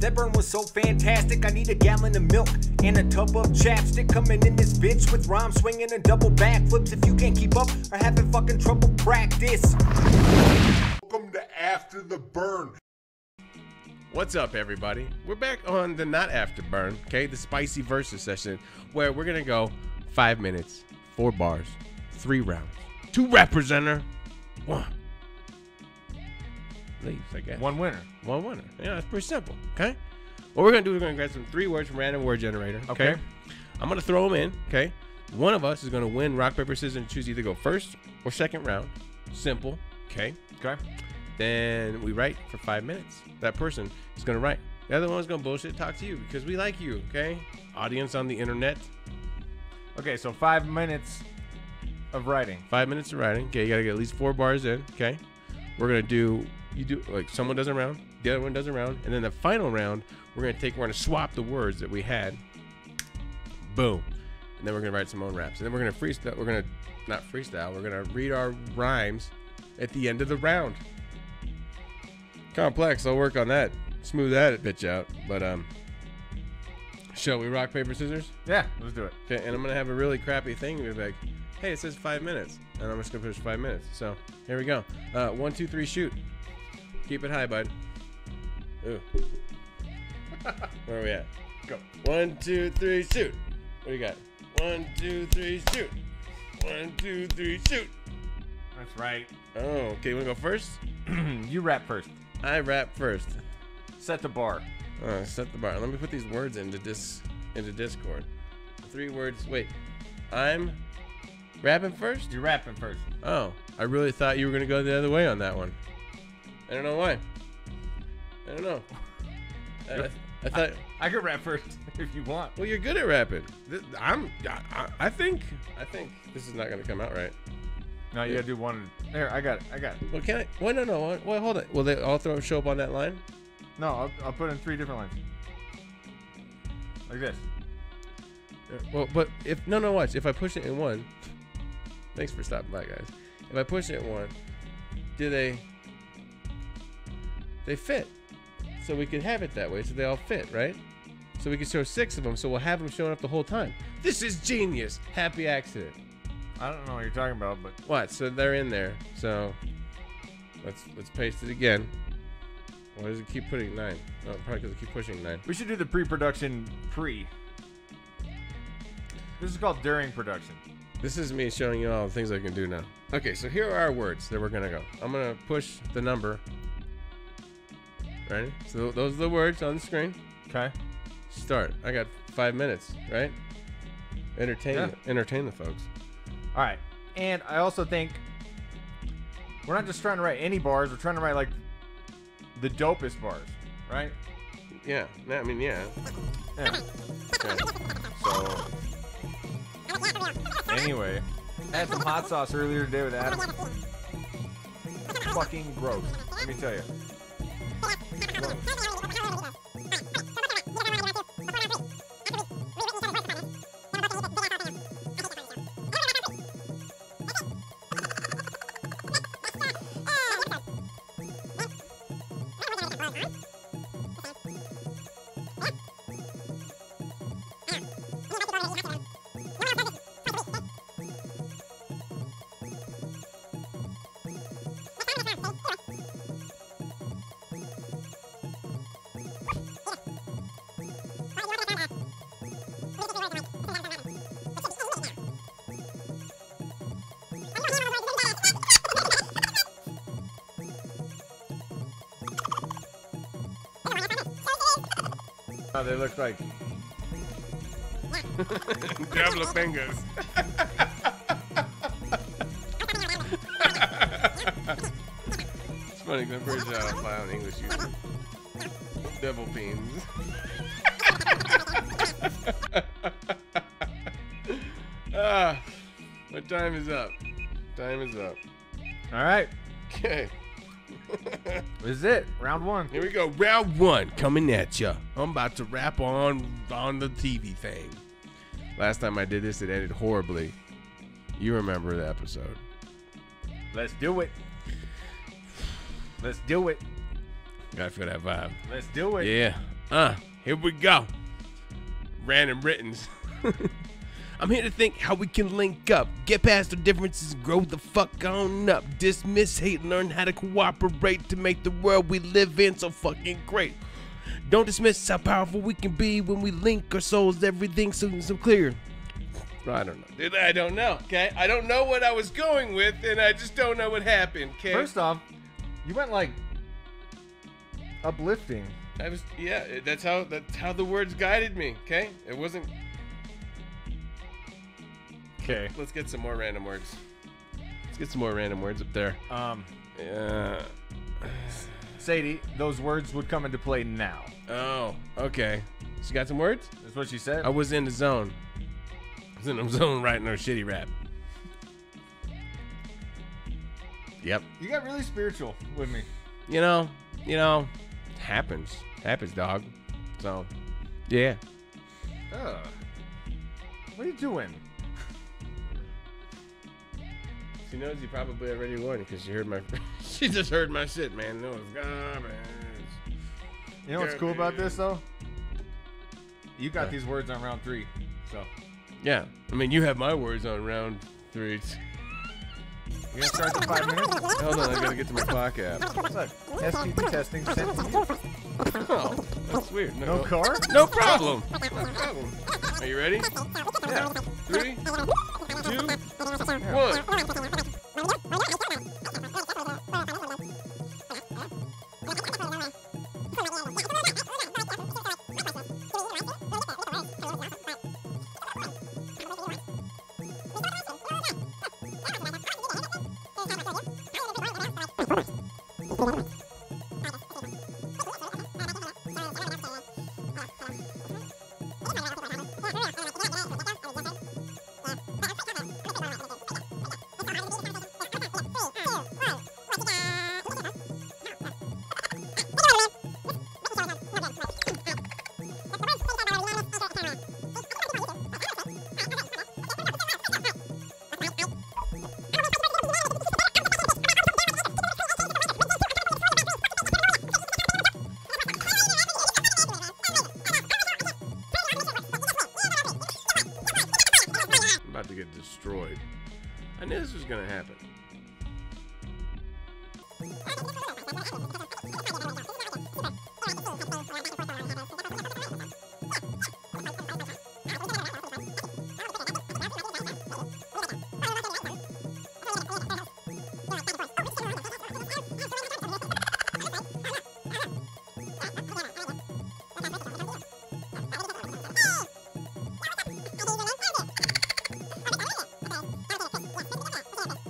That burn was so fantastic, I need a gallon of milk and a tub of chapstick. Coming in this bitch with rhyme swinging and double backflips. If you can't keep up or having fucking trouble, practice. Welcome to After the Burn. What's up, everybody? We're back on the Not After Burn, okay? The Spicy Versus session, where we're gonna go five minutes, four bars, three rounds, two representer, one. Leaves, I guess. One winner. One winner. Yeah, it's pretty simple, okay? What we're gonna do is we're gonna grab some three words from random word generator, okay? Okay. I'm gonna throw them in, okay? One of us is gonna win rock, paper, scissors, and choose either go first or second round. Simple, okay? Okay. Then we write for five minutes. That person is gonna write. The other one's gonna bullshit talk to you because we like you, okay? Audience on the internet. Okay, so five minutes of writing. Five minutes of writing. Okay, you gotta get at least four bars in. Okay. We're gonna do you do like someone does a round, the other one does a round, and then the final round we're gonna take we're gonna swap the words that we had. Boom. And then we're gonna write some own raps. And then we're gonna freestyle. We're gonna not freestyle. We're gonna read our rhymes at the end of the round. Complex. I'll work on that. Smooth that bitch out. But um. Shall we rock paper scissors? Yeah, let's do it. Okay, and I'm gonna have a really crappy thing. Be like, hey, it says five minutes, and I'm just gonna push five minutes. So here we go. Uh, one, two, three, shoot. Keep it high, bud. Ooh. Where are we at? Go. One, two, three, shoot. What do you got? One, two, three, shoot. One, two, three, shoot. That's right. Oh, okay. You wanna go first? you rap first. I rap first. Set the bar. Uh, set the bar. Let me put these words into dis into Discord. Three words. Wait, I'm rapping first. You're rapping first. Oh, I really thought you were gonna go the other way on that one. I don't know why. I don't know. I, I thought. I could rap first if you want. Well, you're good at rapping. Th- I'm. I, I- I think. I think this is not gonna come out right. No, you gotta do one. There, I got it. I got it. Well, can I? Wait, no, no. Wait, wait, hold on. Will they all throw show up on that line? No, I'll, I'll put in three different lines. Like this. Uh, Well, but if no, no, watch. If I push it in one. Thanks for stopping by, guys. If I push it in one, do they? They fit. So we could have it that way, so they all fit, right? So we could show six of them, so we'll have them showing up the whole time. This is genius. Happy accident. I don't know what you're talking about, but What? So they're in there. So let's let's paste it again. Why does it keep putting nine? Oh, probably because it keep pushing nine. we should do the pre-production pre. This is called during production. This is me showing you all the things I can do now. Okay, so here are our words that we're gonna go. I'm gonna push the number. Ready? So those are the words on the screen. Okay. Start. I got five minutes, right? Entertain, Yeah. the, entertain the folks. All right. And I also think we're not just trying to write any bars. We're trying to write like the dopest bars, right? Yeah. I mean, yeah. Yeah. Okay. So Anyway, I had some hot sauce earlier today with Adam. Fucking gross. Let me tell you. Oh, they look like double fingers. it's funny because I'm pretty sure I don't fly on English YouTube. Double beans. ah, my time is up. Time is up. All right. Okay. This is it. Round one. Here we go. Round one coming at ya. I'm about to rap on on the TV thing. Last time I did this, it ended horribly. You remember the episode. Let's do it. Let's do it. Gotta feel that vibe. Let's do it. Yeah. Uh, here we go. Random writtens. I'm here to think how we can link up, get past the differences, grow the fuck on up, dismiss hate, learn how to cooperate to make the world we live in so fucking great. Don't dismiss how powerful we can be when we link our souls. everything so, so clear. I don't know. Dude, I don't know. Okay, I don't know what I was going with, and I just don't know what happened. Okay. First off, you went like uplifting. I was yeah. That's how that's how the words guided me. Okay, it wasn't. Okay. Let's get some more random words. Let's get some more random words up there. Um, Yeah. Sadie, those words would come into play now. Oh, okay. She got some words. That's what she said. I was in the zone. I was in the zone writing her shitty rap. Yep. you got really spiritual with me. You know, you know, happens. Happens, dog. So, yeah. Ugh. What are you doing? She knows you probably already won because she heard my. she just heard my shit, man. No, it's garbage. You know what's cool about this though? You got Yeah. these words on round three, so Yeah, I mean, you have my words on round three. you gonna start the five minutes. Hold on, I gotta get to my clock app. Look, STD testing sent to you. Oh, that's weird. No car? No problem. No problem. Are you ready? Yeah. Three, two, one.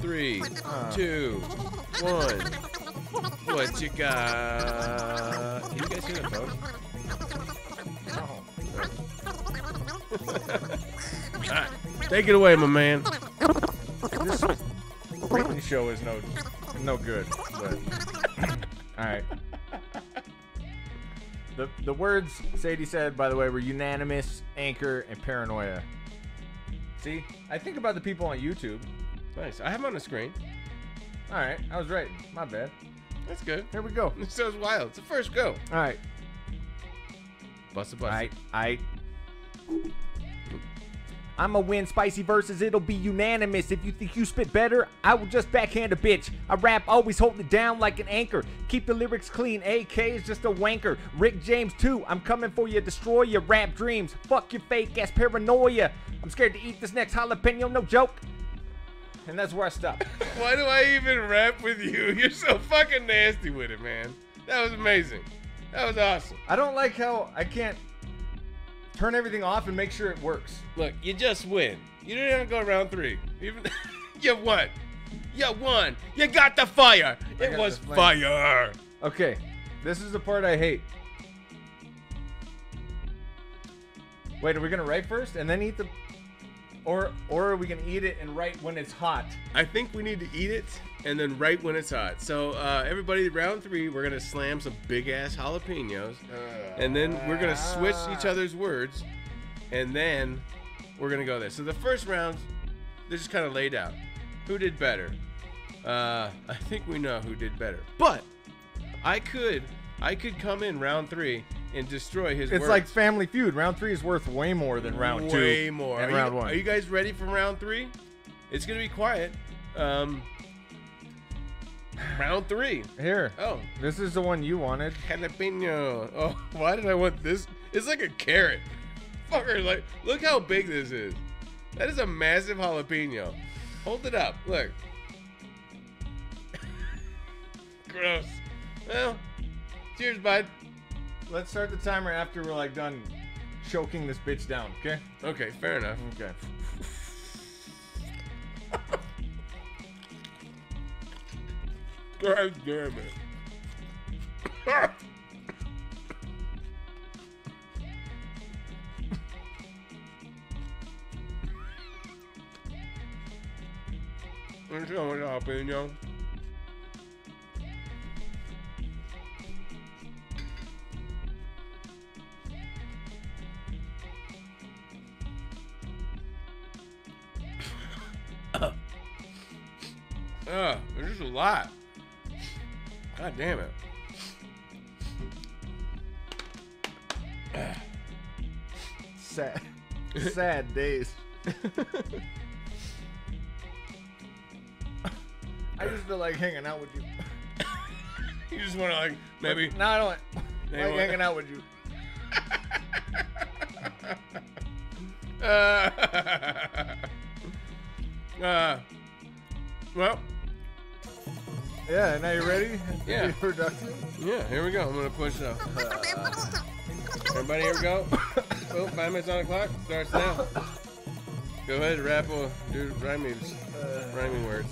Three, uh. two, one. What you got? Can you guys hear that phone? Alright, take it away, my man. This written show is no no good. But all right. The the words Sadie said, by the way, were unanimous, anchor, and paranoia. See, I think about the people on YouTube. Nice. I have them on the screen. All right, I was right. My bad. That's good. Here we go. This sounds wild. It's the first go. All right. Bust a bust. I I I'ma win spicy verses, it'll be unanimous. If you think you spit better, I will just backhand a bitch. I rap always holding it down like an anchor. Keep the lyrics clean, AK is just a wanker. Rick James too, I'm coming for you, destroy your rap dreams. Fuck your fake ass paranoia. I'm scared to eat this next jalapeno, no joke. And that's where I stop. Why do I even rap with you? You're so fucking nasty with it, man. That was amazing. That was awesome. I don't like how I can't turn everything off and make sure it works. Look, you just win. You didn't even go round three. Even you won. You won. You got the fire. It was fire. Okay, this is the part I hate. Wait, are we gonna write first and then eat the, or or are we gonna eat it and write when it's hot? I think we need to eat it and then right when it's hot. So uh, everybody, round three, we're gonna slam some big ass jalapenos, and then we're gonna switch each other's words, and then we're gonna go there. So the first round, they're just kind of laid out. Who did better? Uh, I think we know who did better, but I could I could come in round three and destroy his. It's words. like Family Feud. Round three is worth way more than round two. way more. And are round you, one. Are you guys ready for round three? It's gonna be quiet. Um, round three. Here. Oh, This is the one you wanted. jalapeno. Oh, why did I want this? It's like a carrot. Fucker, like, look how big this is. That is a massive jalapeno. Hold it up. Look. Gross. Well, cheers, bud. Let's start the timer after we're like done choking this bitch down, okay? Okay, fair enough. Okay. God damn it. So much jalapeno. Ugh, there's just a lot. God damn it. Sad. Sad days. I just feel like hanging out with you. You just want to like maybe. No, I don't Maybe like what- hanging out with you. Uh, uh, Yeah, now you ready? Yeah. Be productive? yeah. Here we go. I'm gonna push up. Everybody, here we go. Oh, five minutes on the clock. Starts now. Go ahead, rap or do rhyming, rhyming words.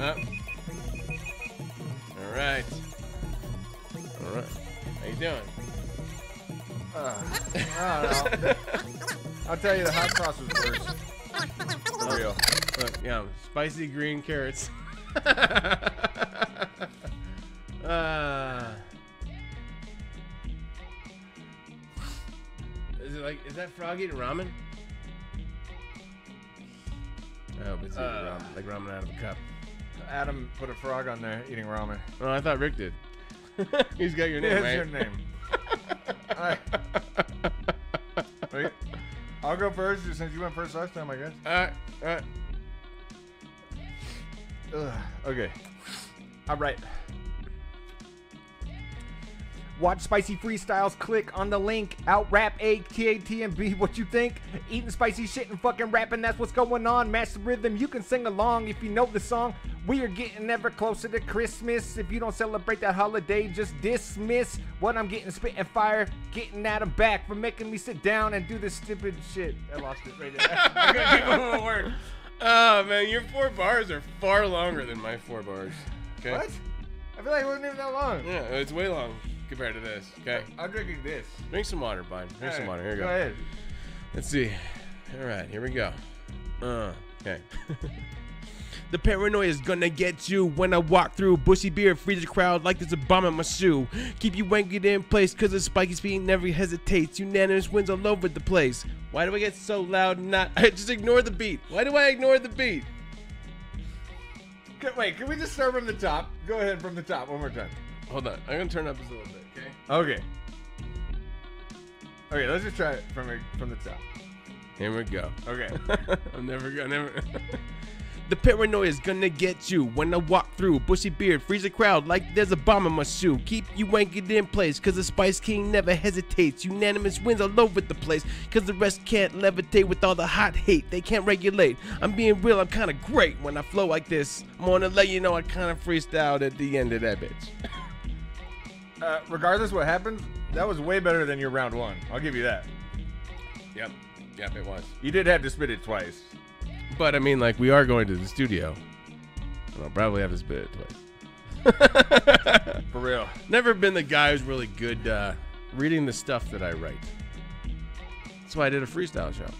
Up. All right. All right. How you doing? I don't know. I'll tell you, the hot sauce was worse. For real. Look, yeah, spicy green carrots. uh, is it like is that frog eating ramen? I hope it's eating Uh. ramen, like ramen out of a cup. Adam put a frog on there eating ramen. Oh, I thought Rick did. He's got your name, Here's right? your name. Alright. Wait. I'll go first since you went first last time, I guess. Alright, alright. Ugh. Okay. All right. Watch Spicy Freestyles. Click on the link. Out rap A K A T and B. What you think? Eating spicy shit and fucking rapping. That's what's going on. Match the rhythm. You can sing along if you know the song. We are getting ever closer to Christmas. If you don't celebrate that holiday, just dismiss what I'm getting spit and fire. Getting at 'em back for making me sit down and do this stupid shit. I lost it right there. I couldn't keep on my word. Oh man, your four bars are far longer than my four bars. Okay. What? I feel like it wasn't even that long. Yeah, it's way long compared to this. Okay. I'm drinking this. Drink some water, bud. Drink some water. Here you go. go. ahead. Let's see. All right, here we go. Uh, okay. the paranoia is gonna get you when I walk through. Bushy beard, freeze the crowd like there's a bomb in my shoe. Keep you anchored in place, cause the Spice King never hesitates. Unanimous wins all over the place. Why do I get so loud and not? I just ignore the beat. Why do I ignore the beat? Wait, can we just start from the top? Go ahead from the top one more time. Hold on. I'm gonna turn up this a little bit, okay? Okay. Okay, let's just try it from from the top. Here we go. Okay. I'm never gonna never. the paranoia is gonna get you when I walk through. Bushy beard, freeze a crowd like there's a bomb in my shoe. Keep you anchored in place, cause the Spice King never hesitates. Unanimous wins all over the place, cause the rest can't levitate with all the hot hate. They can't regulate. I'm being real, I'm kinda great when I flow like this. I'm gonna let you know I kinda freestyled at the end of that bitch. Uh, regardless what happens, that was way better than your round one. I'll give you that. yep. Yep, it was. You did have to spit it twice. But I mean, like, we are going to the studio. And I'll probably have to bit. it twice. For real. Never been the guy who's really good uh, reading the stuff that I write. That's why I did a freestyle show.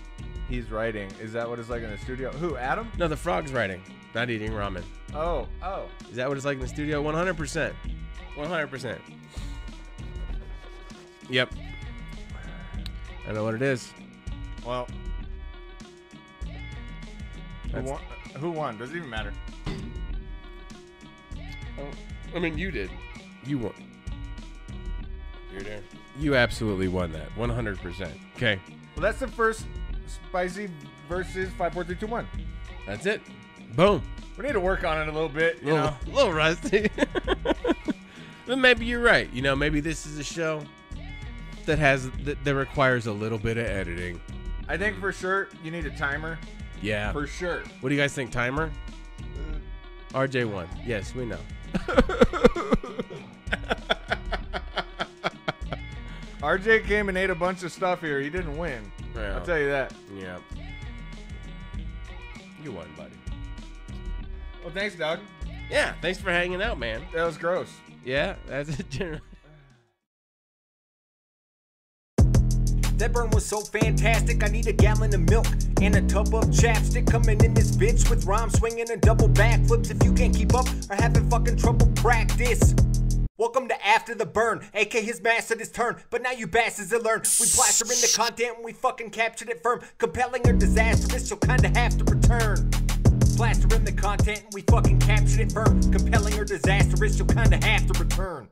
He's writing. Is that what it's like in the studio? Who, Adam? No, the frog's writing, not eating ramen. Oh, oh. Is that what it's like in the studio? 100%. 100%. Yep. I know what it is. Well, who won? Who won? Doesn't even matter. Oh, I mean, you did. You won. You're there. You absolutely won that. 100%. Okay. Well, that's the first spicy versus five, four, three, two, one. That's it. Boom. We need to work on it a little bit. You little, know. little rusty. but maybe you're right. You know, maybe this is a show that has that, that requires a little bit of editing. I think for sure you need a timer. Yeah. For sure. what do you guys think? Timer? Mm. RJ won. Yes, we know. RJ came and ate a bunch of stuff here. He didn't win. Yeah. I'll tell you that. Yeah. You won, buddy. Well, thanks, dog. Yeah. Thanks for hanging out, man. That was gross. Yeah, that's it. generally. That burn was so fantastic, I need a gallon of milk and a tub of chapstick. Coming in this bitch with rhyme swinging and double backflips. If you can't keep up or having fucking trouble, practice. Welcome to After the Burn, AK his mastered his turn, but now you bastards learned. We plaster in the content and we fucking captured it firm. Compelling or disastrous, you'll kinda have to return. Plaster in the content and we fucking captured it firm. Compelling or disastrous, you'll kinda have to return.